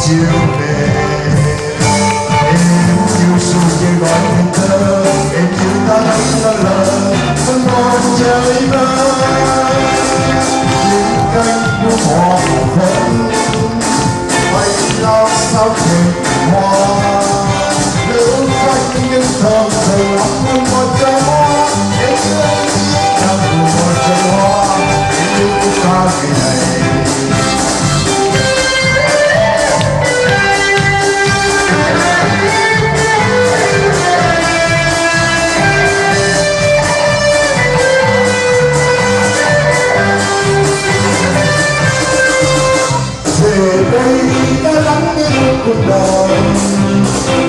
照你，要数嘅爱变得，也要得得啦，分开这吧，应该要我无分，为了收情话，了解应当 Đã lắng nghe được cuộc đời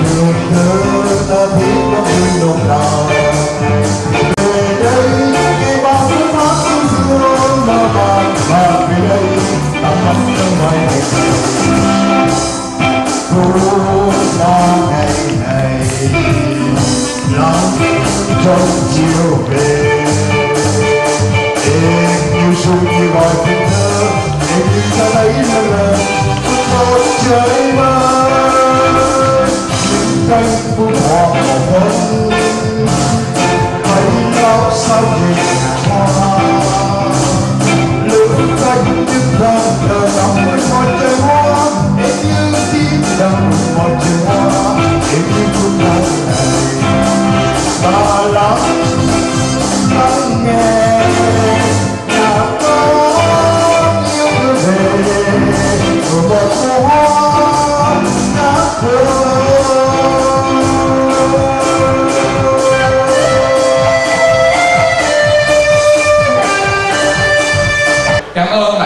đường thơ ta biết có vui nồng nàn về đây khi bao tiếng hát cũng thương mơ màng và về đây ta mắt trong ngoài cô là ngày này nắng trong chiều về em như sâu như gọi cách của họ một hơn Hãy nhau sau dịch 然后